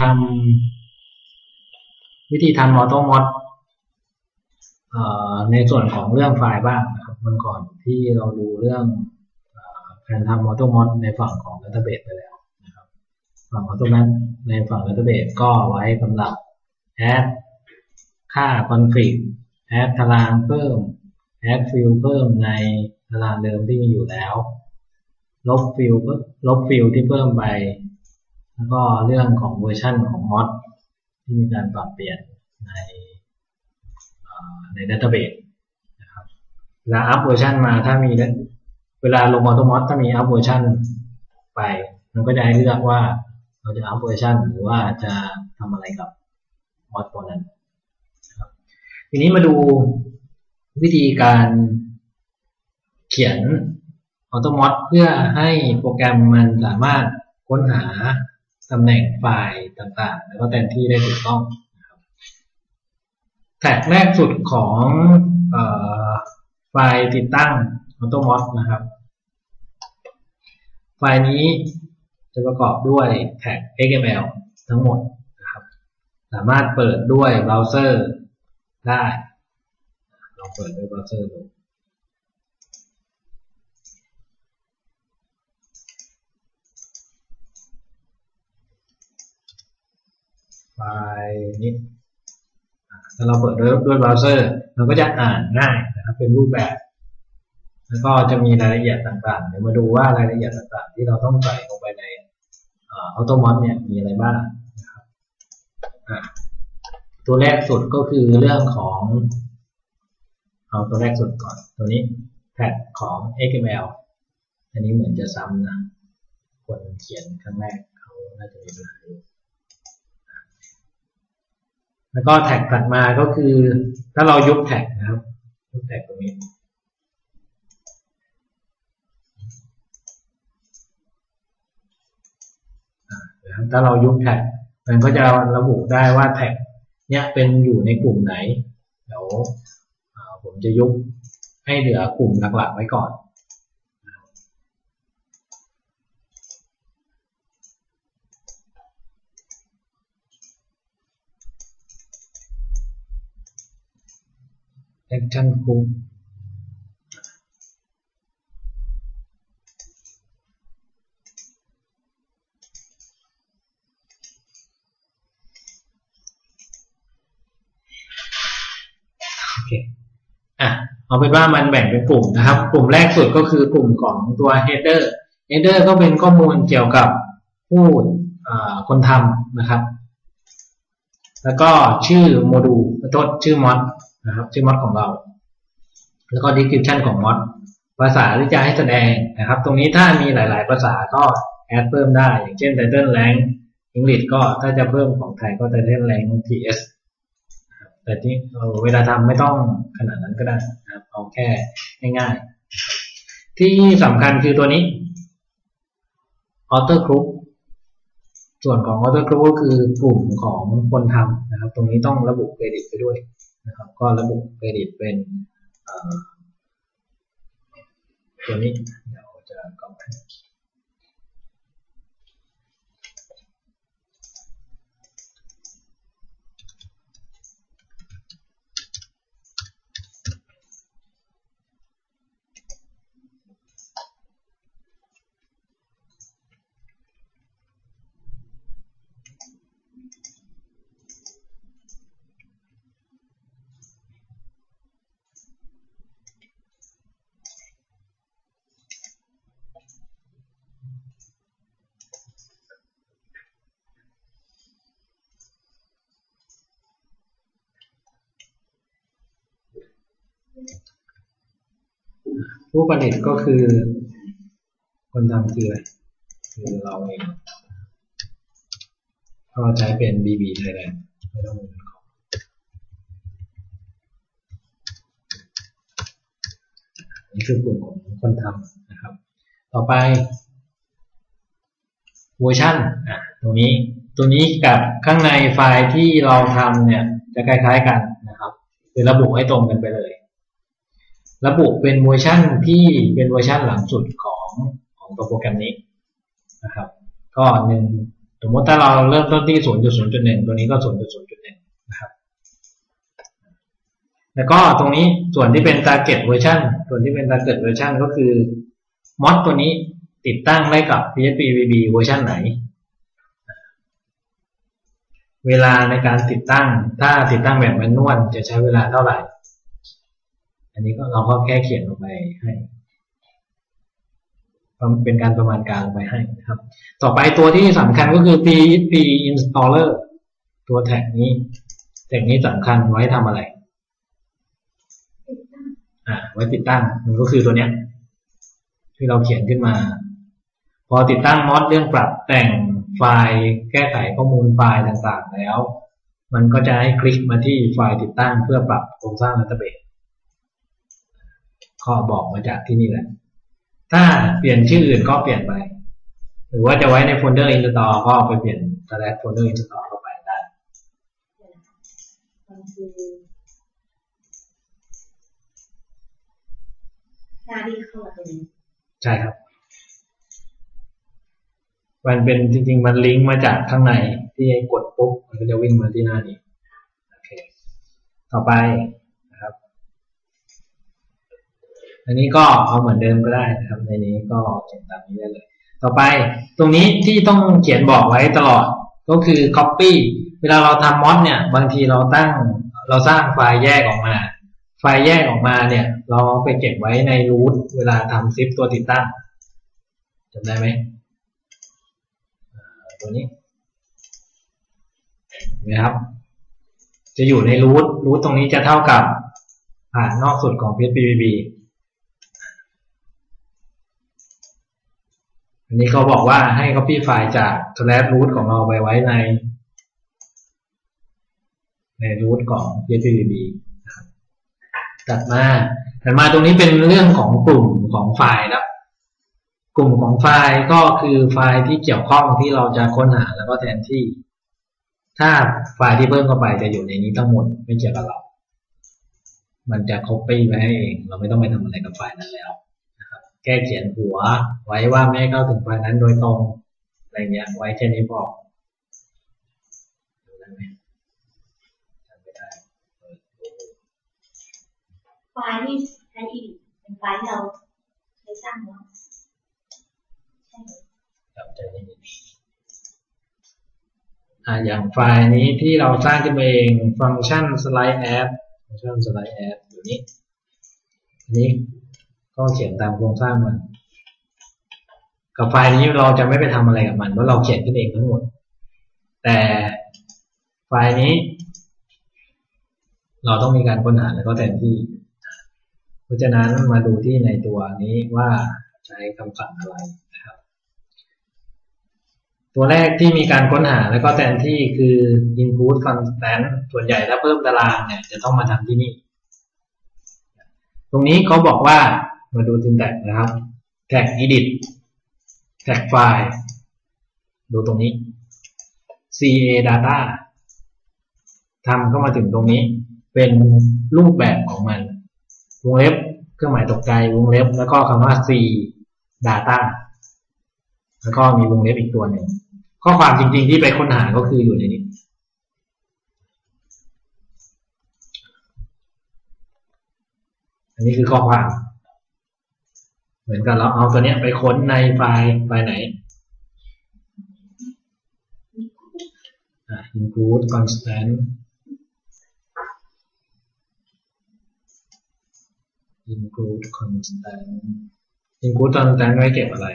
ทำวิธีทำ auto mod ในส่วนของเรื่องไฟล์บ้างนะครับมันก่อนที่เราดูเรื่องการทำ auto mod ในฝั่งของ database ไปแล้วนะครับฝั่งออโต้มอดในฝั่งดัตเตอร์เบสก็ไว้สำหรับแอดค่าคอนฟ lict แอดตารางเพิ่มแอดฟิลเพิ่มในตารางเดิมที่มีอยู่แล้ว ลบ field ลบ field ที่เพิ่มไป แล้วก็เรื่องของเวอร์ชันของ mod ที่มีการปรับเปลี่ยนในใน database นะครับเวลาอัพเวอร์ชันมาถ้ามีเวลาลง auto mod ถ้ามีอัพเวอร์ชันไป มันก็จะให้เลือกว่าเราจะอัพเวอร์ชันหรือว่าจะทำอะไรกับ mod ตัวนั้นทีนี้มาดูวิธีการเขียนออโตมอดเพื่อให้โปรแกรมมันสามารถค้นหา ตำแหน่งไฟล์ต่างๆ แล้วก็แทนที่ได้ถูกต้องแท็กแรกสุดของอไฟล์ติดตั้ง AutoMod นะครับ ไฟล์นี้จะประกอบด้วยแท็ก XML ทั้งหมดนะครับ สามารถเปิดด้วยเบราว์เซอร์ได้ลองเปิดด้วยเบราว์เซอร์ดู ไฟล์นี้ถ้าเราเปิดด้วยด้วยเบราว์เซอร์เราก็จะอ่านง่ายนะครับเป็นรูปแบบ แล้วก็จะมีรายละเอียดต่างๆ เดี๋ยวมาดูว่ารายละเอียดต่างๆ ที่เราต้องใส่ลงไปในauto mod เนี่ยมีอะไรบ้างนะครับตัวแรกสุดก็คือเรื่องของเอาตัวแรกสุดก่อน ตัวนี้แท็กของ XML อันนี้เหมือนจะซ้ำนะคนเขียนครั้งแรกเขาน่าจะมีปัญหาอยู่ แล้วก็แท็กถัดมาก็คือ ถ้าเรายุบแท็กนะครับยุบแท็กตรงนี้ถ้าเรายุบแท็กมันก็จะระบุได้ว่าแท็กเนี้ยเป็นอยู่ในกลุ่มไหน เดี๋ยวผมจะยุบให้เหลือกลุ่มหลักๆไว้ก่อน action groupโอเคอะเอาเป็นว่ามันแบ่งเป็นกลุ่มนะครับ กลุ่มแรกสุดก็คือกลุ่มของตัว header header ก็เป็นข้อมูลเกี่ยวกับผู้คนทำนะครับ แล้วก็ชื่อโมดูลตัวชื่อมอด นะครับชื่อมอดของเรา แล้วก็ description ของมอดภาษาที่จะให้แสดงนะครับ ตรงนี้ถ้ามีหลาย ๆ ภาษาก็แอดเพิ่มได้ อย่างเช่น title rank English ก็ถ้าจะเพิ่มของไทยก็ title rank ts แต่ที่เวลาทำไม่ต้องขนาดนั้นก็ได้นะครับเอาแค่ง่ายๆ ที่สำคัญคือตัวนี้ author group ส่วนของ author group ก็คือกลุ่มของคนทำนะครับ ตรงนี้ต้องระบุเครดิตไปด้วย นะครับก็ระบุเครดิตเป็นตัวนี้ ผู้ผลิตก็คือ คนทำคืออะไรคือเราเองก็ใช้เป็น BB Thailand ไม่ต้องมีของนี่คือกลุ่มของคนทำนะครับ ต่อไปเวอร์ชันอะตรงนี้ตัวนี้กับข้างในไฟล์ที่เราทำเนี่ย จะคล้ายๆกันนะครับคือระบุให้ตรงกันไปเลย ระบุเป็นเวอร์ชันที่เป็นเวอร์ชันหลังสุดของของตัวโปรแกรมนี้นะครับ ก็หนึ่งสมมติถ้าเราเริ่มต้นที่ศูนย์จุดศูนย์จุดหนึ่งตัวนี้ก็ศูนย์จุดศูนย์จุดหนึ่งนะครับ แล้วก็ตรงนี้ส่วนที่เป็น target version ส่วนที่เป็น target version ก็คือ mod ตัวนี้ติดตั้งได้กับ phpBB เวอร์ชันไหน เวลาในการติดตั้งถ้าติดตั้งแบบแมนนวลจะใช้เวลาเท่าไหร่ อันนี้ก็เราก็แค่เขียนลงไปให้เป็นการประมาณการลงไปให้ครับ ต่อไปตัวที่สำคัญก็คือ p p installer ตัวแท็กนี้ แท็กนี้สำคัญไว้ทำอะไรอ่าไว้ติดตั้งมันก็คือตัวเนี้ย ที่เราเขียนขึ้นมา พอติดตั้ง mod เรื่องปรับแต่งไฟล์แก้ไขข้อมูลไฟล์ต่างๆแล้ว มันก็จะให้คลิกมาที่ไฟล์ติดตั้งเพื่อปรับโครงสร้าง database ข้อบอกมาจากที่นี่แหละ ถ้าเปลี่ยนชื่ออื่นก็เปลี่ยนไป หรือว่าจะไว้ในโฟลเดอร์ install ก็ไปเปลี่ยน slash folder install เข้าไปได้มันคือหน้าที่เข้ามาตรงนี้ใช่ครับ มันเป็นจริง ๆ มันลิงก์มาจากข้างในที่กดปุ๊บมันก็จะวิ่งมาที่หน้านี้ โอเค ต่อไปนะครับ อันนี้ก็เอาเหมือนเดิมก็ได้นะครับ ในนี้ก็เขียนตามนี้ได้เลย ต่อไปตรงนี้ที่ต้องเขียนบอกไว้ตลอดก็คือ copy เวลาเราทำมอดเนี่ย บางทีเราตั้งเราสร้างไฟล์แยกออกมา ไฟล์แยกออกมาเนี่ย เราไปเก็บไว้ในรูทเวลาทำซิปตัวติดตั้งจำได้ไหมตัวนี้เห็นไหมครับ จะอยู่ในรูทรูทตรงนี้จะเท่ากับผ่านนอกสุดของ PHP อันนี้เขาบอกว่าให้ copy ไฟล์จาก slash root ของเราไปไว้ใน ใน root ของ PHP นะครับตัดมาถัดมาตรงนี้เป็นเรื่องของกลุ่มของไฟล์ครับกลุ่มของไฟล์ก็คือไฟล์ที่เกี่ยวข้องที่เราจะค้นหาแล้วก็แทนที่ ถ้าไฟล์ที่เพิ่มเข้าไปจะอยู่ในนี้ทั้งหมดไม่เกี่ยวกับเรา มันจะ copy ไว้ให้เอง เราไม่ต้องไปทำอะไรกับไฟล์นั้นแล้วนะครับ แค่เขียนหัว ไว้ว่าไม่ให้เข้าถึงไฟล์นั้นโดยตรงอะไรเงี้ย ไว้แค่นี้พอดูได้ไหมจำไม่ได้เออดูไฟล์ที่ใช้อีกเป็นไฟล์ที่เราใช้สร้างเนาะใช่ไหมจำใจไม่ดีอ่าอย่างไฟล์นี้ที่เราสร้างขึ้นมาเองฟังก์ชัน slide app ฟังก์ชัน slide app อยู่นี้อันนี้ ก็เขียนตามโครงสร้างมันกับไฟล์นี้เราจะไม่ไปทำอะไรกับมันเพราะเราเขียนขึ้นเองทั้งหมด แต่ไฟล์นี้ เราต้องมีการค้นหาแล้วก็แทนที่ เพราะฉะนั้นมาดูที่ในตัวนี้ว่าใช้คำสั่งอะไรนะครับ ตัวแรกที่มีการค้นหาแล้วก็แทนที่คือ input function ส่วนใหญ่ถ้าเพิ่มตารางเนี่ยจะต้องมาทำที่นี่ ตรงนี้เขาบอกว่า มาดู syntax นะครับ tag edit tag file ดูตรงนี้ ca data ทำเข้ามาถึงตรงนี้ เป็นรูปแบบของมัน วงเล็บเครื่องหมายตกใจ วงเล็บ แล้วก็คำว่า c data แล้วก็มีวงเล็บอีกตัวหนึ่ง ข้อความจริงๆที่ไปค้นหาก็คืออยู่ในนี้อันนี้คือข้อความ เหมือนกันเราเอาตัวเนี้ยไปค้นในไฟล์ไฟล์ไหน include constant include constant include constant ไว้เก็บอะไร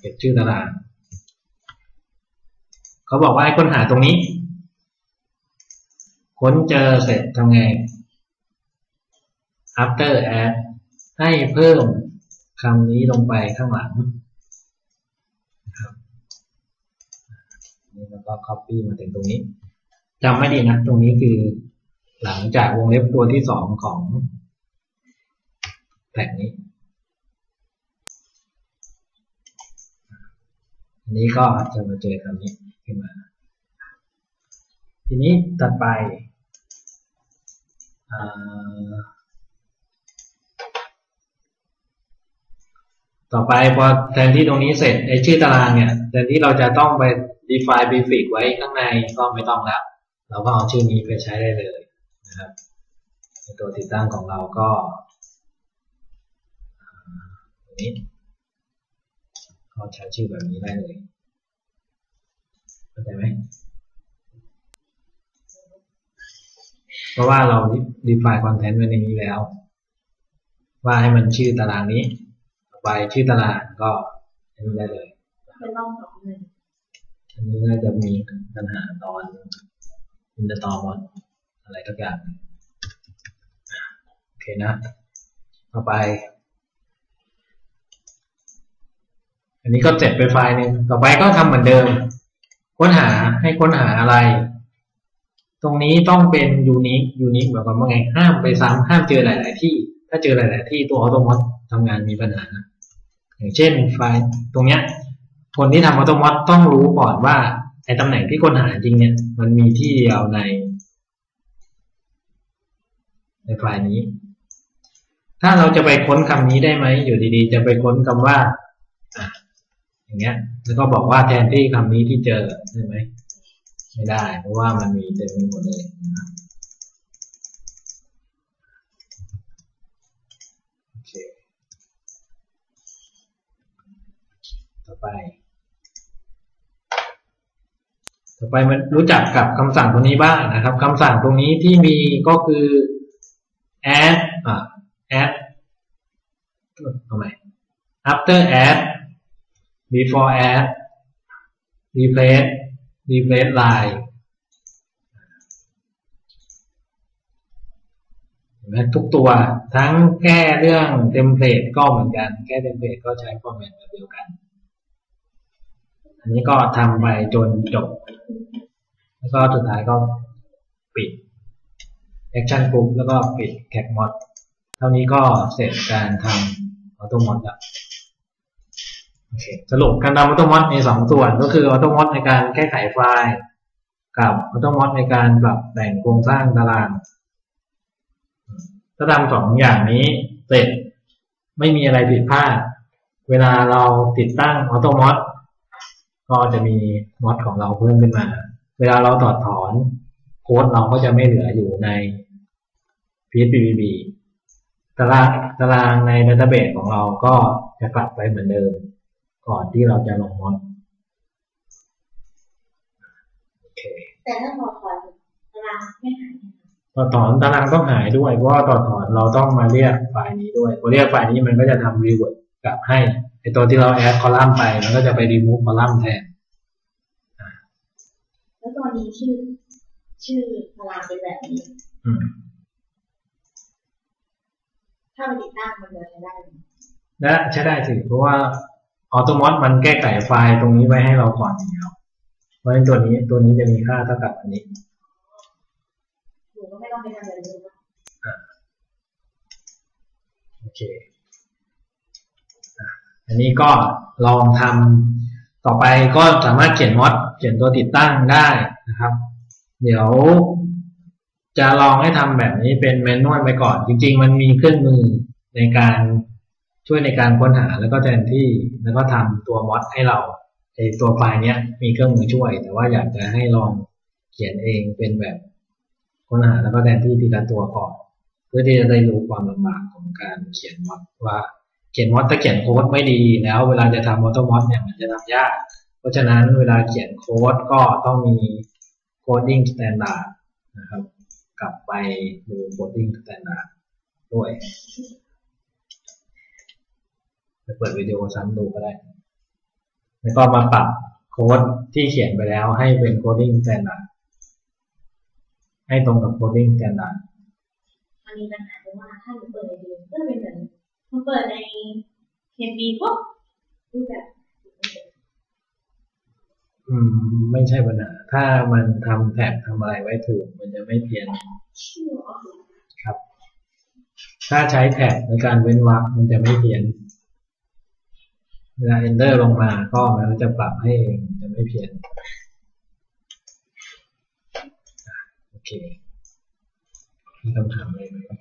เก็บชื่อตาราง เขาบอกว่าให้ค้นหาตรงนี้ ค้นเจอเสร็จทำไง after add ให้เพิ่มคำนี้ลงไปข้างหลังนะครับนี่แล้วก็ copy มาถึงตรงนี้จำไม่ดีนะ ตรงนี้คือหลังจากวงเล็บตัวที่สองของแท็กนี้ อันนี้ก็จะมาเจอคำนี้ขึ้นมา ทีนี้ตัดไป ต่อไปพอแทนที่ตรงนี้เสร็จไอชื่อตารางเนี่ยแทนที่เราจะต้องไป define prefix ไว้ข้างในก็ไม่ต้องแล้ว เราก็เอาชื่อนี้ไปใช้ได้เลยนะครับในตัวติดตั้งของเราก็นี้ก็ใช้ชื่อแบบนี้ได้เลยเข้าใจไหมเพราะว่าเรา define content ไว้ในนี้แล้ว ว่าให้มันชื่อตารางนี้ ไปชื่อตารางก็อันนี้ได้เลยเป็นร่องสองหนึ่งอันนี้น่าจะมีปัญหาตอนอินเตอร์ตอมอะไรทุกอย่างโอเคนะ ต่อไป อันนี้ก็เสร็จไปไฟล์หนึ่งต่อไปก็ทำเหมือนเดิม ค้นหาให้ค้นหาอะไร ตรงนี้ต้องเป็นยูนิคยูนิคแบบว่าไงห้ามไปซ้ำห้ามเจอหลาย ๆ ที่ ถ้าเจอหลาย ๆ ที่ตัวออโตมอตทำงานมีปัญหา อย่างเช่นไฟล์ตรงเนี้ยคนที่ทำออโตมอตต้องรู้ก่อนว่าไอ้ตำแหน่งที่ค้นหาจริงเนี่ย มันมีที่เดียวใน ในไฟล์นี้ ถ้าเราจะไปค้นคำนี้ได้ไหมอยู่ดีๆ จะไปค้นคำว่าอะอย่างเงี้ย แล้วก็บอกว่าแทนที่คำนี้ที่เจอได้ไหมไม่ได้ เพราะว่ามันมีเต็มไปหมดเลยนะครับโอเค ต่อไป ต่อไปมันรู้จักกับคำสั่งตรงนี้บ้างนะครับคำสั่งตรงนี้ที่มีก็คือ add อ่า add เอาใหม่ after add before add replace replace line นไหมทุกตัวทั้งแก้เรื่องเทมเพลตก็เหมือนกัน แก้เทมเพลตก็ใช้ฟอร์แมตแบบเดียวกัน อันนี้ก็ทำไปจนจบ แล้วก็สุดท้ายก็ปิด action group แล้วก็ปิด cat mod เท่านี้ก็เสร็จการทำ auto mod แล้วโอเคสรุปการทำ auto mod มีสองส่วนก็คือ auto mod ในการแก้ไขไฟล์ กับ auto mod ในการปรับแต่งโครงสร้างตาราง ถ้าทำสองอย่างนี้เสร็จไม่มีอะไรผิดพลาด เวลาเราติดตั้ง auto mod ก็จะมี mod ของเราเพิ่มขึ้นมา เวลาเราถอดถอนโค้ดเราก็จะไม่เหลืออยู่ใน PHPBB ตารางตารางใน database ของเราก็จะกลับไปเหมือนเดิม ก่อนที่เราจะลง mod โอเคแต่ถ้าพอถอนตารางไม่หายถอดถอนตารางต้องหายด้วยเพราะว่าถอดถอนเราต้องมาเรียกไฟล์นี้ด้วยพอเรียกไฟล์นี้มันก็จะทำ revertกลับให้ไอ ตัวที่เราแอดคอลัมน์ไปมันก็จะไปรีมูฟคอลัมน์แทนแล้วตอนนี้ชื่อชื่อตารางเป็นแบบนี้อืมถ้ามันติดตั้งมันจะใช้ได้ไหมและใช้ได้สิเพราะว่าออโตมอ e มันแก้ไขไฟล์ตรงนี้ไว้ให้เราก่อนอยู่แล้วเพราะฉะนั้นตัวนี้ตัวนี้จะมีค่าเท่ากับอันนี้หนูก็ไม่ต้องไปทำอะไรเลยว่าโอเค อันนี้ก็ลองทำต่อไปก็สามารถเขียนมอดเขียนตัวติดตั้งได้นะครับ เดี๋ยวจะลองให้ทำแบบนี้เป็นแมนนวลไปก่อน จริง ๆ มันมีเครื่องมือในการช่วยในการค้นหาแล้วก็แทนที่แล้วก็ทำตัวมอดให้เราไอตัวไฟล์เนี้ยมีเครื่องมือช่วย แต่ว่าอยากจะให้ลองเขียนเองเป็นแบบค้นหาแล้วก็แทนที่ทีละตัวก่อน เพื่อที่จะได้รู้ความลำบากของการเขียนมอดว่า ขียนมอดถ้าเขียนโค้ดไม่ดีแล้ว เวลาจะทำมอเตอโตมอดเนี่ยมันจะทำยาก เพราะฉะนั้นเวลาเขียนโค้ดก็ต้องมี coding standard นะครับ กลับไปดู coding standard ด้วยไปเปิดวิดีโอซ้ำดูก็ได้ แล้วก็มาปรับโค้ดที่เขียนไปแล้วให้เป็น coding standard ให้ตรงกับ coding standard มันมีปัญหาตรงว่าถ้าหนูเปิดในดีก็เป็นแบบ อเปิดในเคนดีปุ๊บรูปแบบอืม ไม่ใช่ปัญหาถ้ามันทำแท็กทำอะไรไว้ถูก มันจะไม่เพี้ยนชื่อก็คือครับ ถ้าใช้แท็กในการเว้นวรรคมันจะไม่เพี้ยนเวลา enter ลงมาก็มันก็จะปรับให้เองจะไม่เพี้ยนอะโอเคมีคำถามอะไรไหมครับ